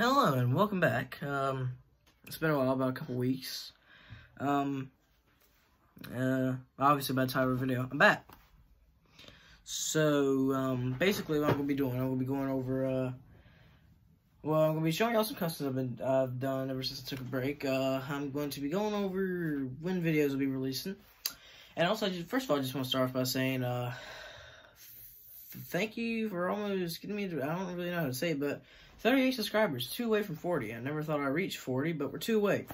Hello and welcome back. Um, it's been a while, about a couple weeks. Um, uh, obviously by the title of the video, I'm back. So, um, basically what I'm to be doing, I'm to be going over, uh, well, I'm to be showing y'all some customs I've been, I've done ever since I took a break. Uh, I'm going to be going over when videos will be releasing. And also, just, first of all, I just want to start off by saying, uh, thank you for almost getting me to, I don't really know how to say it, but 38 subscribers, two away from 40. I never thought I'd reach 40, but we're two away.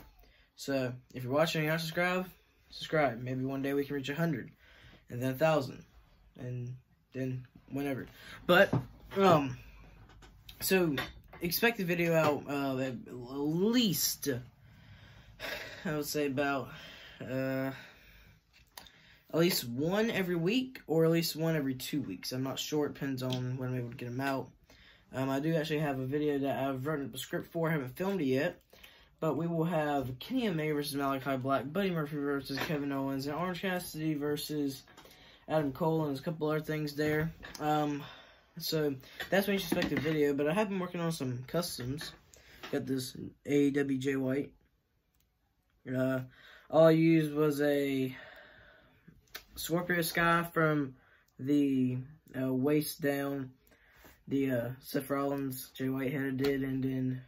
So, if you're watching and you're not subscribed, subscribe. Maybe one day we can reach 100, and then 1,000, and then whenever. But, um, so, expect the video out uh, at least, I would say about, uh, at least one every week, or at least one every two weeks. I'm not sure. It depends on when I'm able to get them out. Um, I do actually have a video that I've written the script for. I haven't filmed it yet. But we will have Kenny Omega versus Malakai Black, Buddy Murphy versus Kevin Owens, and Orange Cassidy versus Adam Cole, and there's a couple other things there. Um, so that's my you expect the video. But I have been working on some customs. Got this AEW Jay White. Uh, all I used was a Scorpio Sky from the uh, waist down the uh, Seth Rollins, Jay Whitehead did, and then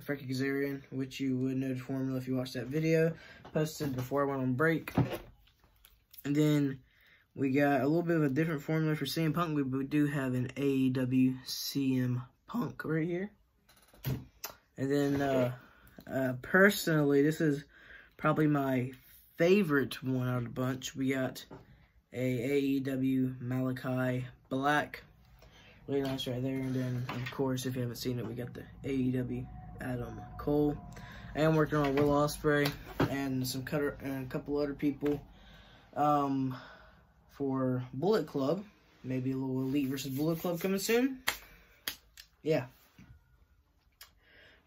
Frankie Kazarian, which you would know the formula if you watched that video. Posted before I went on break. And then we got a little bit of a different formula for CM Punk. We do have an AEW CM Punk right here. And then, uh, uh, personally, this is probably my favorite one out of the bunch. We got a AEW Malakai Black really nice right there. And then, of course, if you haven't seen it, we got the AEW Adam Cole. I am working on Will Ospreay and some cutter and a couple other people um, for Bullet Club. Maybe a little Elite versus Bullet Club coming soon. Yeah.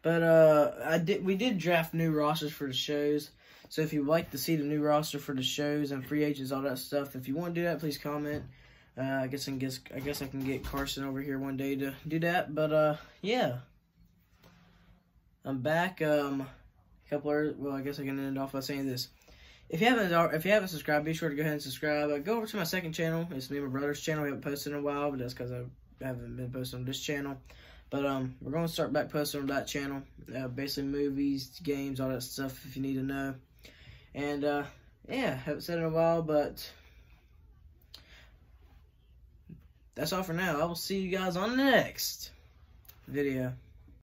But uh, I did. We did draft new rosters for the shows. So if you'd like to see the new roster for the shows and free agents, all that stuff, if you want to do that, please comment. Uh, I guess I can guess, I guess I can get Carson over here one day to do that. But uh, yeah, I'm back. Um, a couple well, I guess I can end off by saying this. If you haven't if you haven't subscribed, be sure to go ahead and subscribe. Uh, go over to my second channel. It's me and my brother's channel. We haven't posted in a while, but that's because I haven't been posting on this channel. But um, we're going to start back posting on that channel. Uh, basically movies, games, all that stuff if you need to know. And uh, yeah, haven't said in a while, but that's all for now. I will see you guys on the next video.